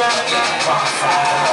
Yang.